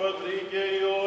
Πατρί και Υιό